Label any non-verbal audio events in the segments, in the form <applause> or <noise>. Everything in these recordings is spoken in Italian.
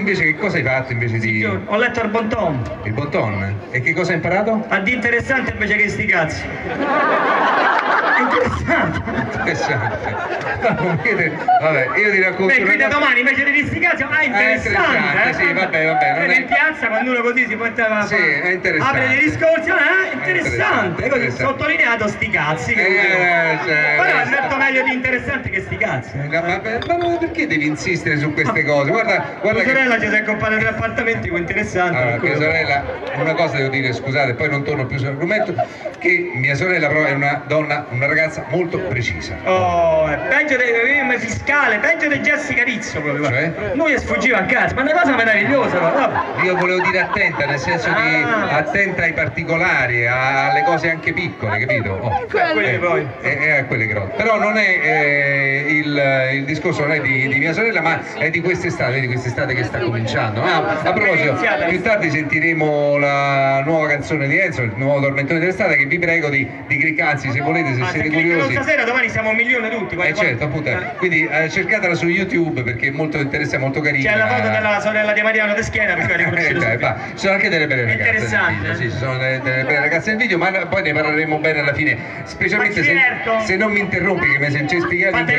Invece che cosa hai fatto invece di... Ho letto il bon ton. Il bon ton? E che cosa hai imparato? A di interessante invece che sti cazzi. <laughs> interessante. Interessante. Vabbè, io ti racconto... Beh, qui da domani invece di sti cazzi, ah, interessante. interessante, eh? sì, vabbè, vabbè. Non è... in piazza quando uno così si portava Sì, è interessante. apre dei discorsi, eh? Interessante. interessante, Così interessante. sottolineato sti cazzi. Che Eh, cioè, Però meglio di interessante che sti cazzi. No, ma, ma- ma perché devi insistere su queste cose? Guarda, guarda Mia che... sorella ci si è comprata tre appartamenti con interessante. Allora, cui mia sorella, una cosa devo dire, scusate, poi non torno più sull'argomento, che mia sorella però è una donna, una ragazza molto precisa. Oh, è peggio del fiscale, peggio di Jessica Rizzo proprio. guarda. Cioè? Lui è sfuggito a casa, ma è una cosa meravigliosa, vabbè. Io volevo dire attenta, nel senso di Ah. attenta ai particolari, alle cose anche piccole, capito? Oh. Quelle poi. Eh, eh, a quelle grosse. Però non è eh, il, il discorso non è di, di mia sorella, ma è di quest'estate, di quest'estate che sta cominciando. Ah, a proposito, più tardi sentiremo la nuova canzone di Enzo, il nuovo tormentone dell'estate, che vi prego di, di cliccare, anzi se volete, se Ah, se siete cliccano curiosi. stasera, domani siamo un milione tutti. Eh guarda, certo, appunto. Quindi eh, cercatela su YouTube perché è molto interessante, molto carina. C'è la foto della sorella di Mariano De Schiena perché <laughs> Eh, va. Ci sono anche delle belle ragazze nel interessante, video, eh. sì, ci sono delle, delle belle ragazze nel video, ma poi ne parleremo bene alla fine, specialmente se, certo. se non mi interrompi che mi senti spiegare Fate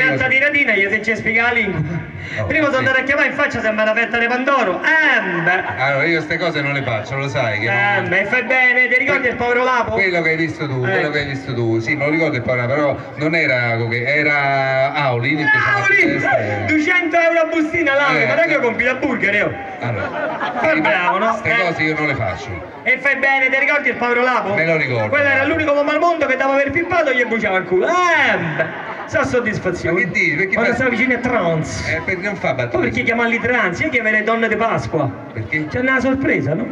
tiratina, gli se ci spiega la lingua. Oh, Prima sono andato a chiamare in faccia, sembra una fetta di Pandoro. Eh, beh. Allora, io queste cose non le faccio, lo sai che Eh, non- fai bene, ti ricordi il povero Lapo? Quello che hai visto tu, Eh. quello che hai visto tu, sì, me lo ricordo il parola, però non era era Auli, Auli! tutte le strade. 200 euro a bustina Lapo, Eh. ma non è che compri la burger io. Allora, È bravo, no? queste Eh. cose io non le faccio. E fai bene, ti ricordi il povero Lapo? Me lo ricordo. Quello era l'unico uomo al mondo che dopo aver pippato gli bruciava il culo. Eh, beh, sa soddisfazione. Ma che dici? Perché Quando fa- stavo vicino a trans. Eh, per- non fa Poi battute. perché chiamarli trans? Io chiamerei donne di Pasqua. Perché? C'è una sorpresa, no?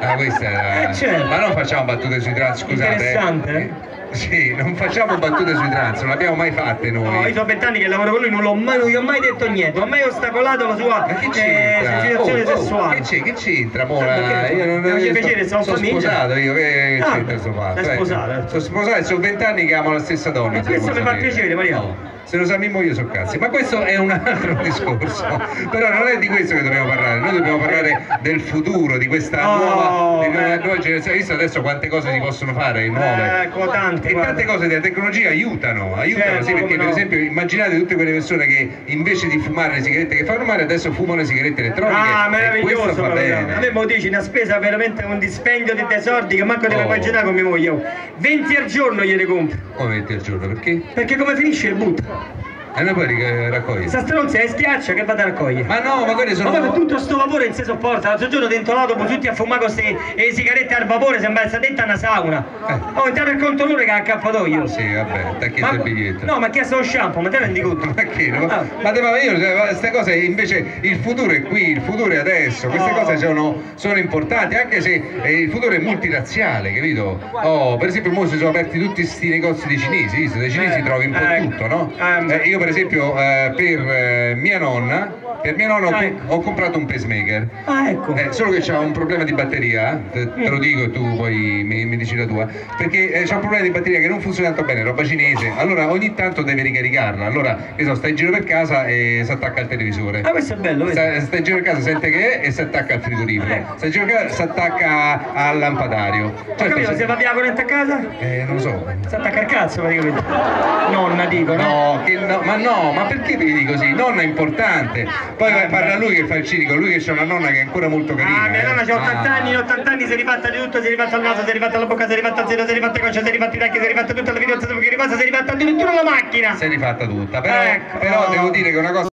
Ah, questa era... Eh, certo. Ma non facciamo battute sui trans, scusate. Interessante, eh? Sì, non facciamo battute sui trans, non le abbiamo mai fatte noi. No, io sono vent'anni che lavoro con lui, non, l'ho mai, non gli ho mai detto niente, ho mai ostacolato la sua Ma che eh, situazione Oh, oh, sessuale. che c'è? Che c'entra, Mora? Perché? Io non Devo io piacere, sono sono sposato io, che Ah, c'entra sto fatto? sei eh? sposato. Sono sposato e sono vent'anni che amo la stessa donna. Se questo mi fa piacere, Mariano. No, Se lo sa mio moglie sono cazzi, ma questo è un altro <laughs> discorso. Però non è di questo che dobbiamo parlare, noi dobbiamo parlare del futuro, di questa Oh, nuova, di una nuova generazione. Hai visto adesso quante cose si possono fare nuove? Ecco, tante, E guarda. tante cose della tecnologia aiutano, aiutano Certo, sì, perché come per no. esempio immaginate tutte quelle persone che invece di fumare le sigarette che fanno male adesso fumano le sigarette elettroniche Ah, meraviglioso! proprio. bene. A me mo dici una spesa veramente un dispendio di tesordi che manco devo Oh. immaginare con mia moglie. oh. 20 al giorno gliene compro. Come metti al giorno? Perché? Perché come finisce il butto? Thank you. E noi poi ric- raccogli. Questa stronza è schiaccia che vado a raccogliere. Ma no, ma quelle sono. Ma poi tutto sto vapore non si sopporta, l'altro giorno dentro l'autobus tutti a fumare con queste eh, sigarette al vapore, sembra essere detta una sauna. Eh. Ho entrato il conto loro che ha accappatoio. Sì, vabbè, ti ha chiesto il biglietto. No, ma ha chiesto lo shampoo, ma te rendi <laughs> conto? Ma che? no? Ah. Ma te- ma io, queste cose invece il futuro è qui, il futuro è adesso, queste Oh. cose sono, sono importanti, anche se eh, il futuro è multirazziale, capito? Oh, per esempio ora si sono aperti tutti questi negozi dei cinesi, visto? Dai cinesi Eh, trovi un po' eh, tutto, no? ehm. Eh, io per esempio eh, per eh, mia nonna, per mia nonna ho, ho comprato un pacemaker. Ah, ecco. Eh, solo che c'ha un problema di batteria, te, te lo dico e tu poi mi, mi dici la tua, perché eh, c'ha un problema di batteria che non funziona tanto bene, roba cinese, allora ogni tanto deve ricaricarla, allora so, sta in giro per casa e si attacca al televisore. Ah, questo è bello, vedi? Sta, sta in giro per casa, sente che è e si attacca al frigorifero. Ecco. Sta in giro per casa, si attacca al lampadario. Certo, capito, se- se va via corrente a casa? eh, non lo so. Si attacca al cazzo praticamente. Nonna dico, no? No, che no, ma no, ma perché vedi così? Nonna è importante. Poi Ah, parla lui che fa il cinico, lui che c'ha una nonna che è ancora molto carina. Ah, mia eh. nonna c'ha 80 Ah. anni, in 80 anni si è rifatta di tutto, si è rifatta al naso, si è rifatta alla bocca, si è rifatta al seno, si è rifatta coscia, si è rifatta i tacchi, si è rifatta tutta la rimasta, si è rifatta addirittura la macchina. si è rifatta tutta però, Ecco. però devo dire che una cosa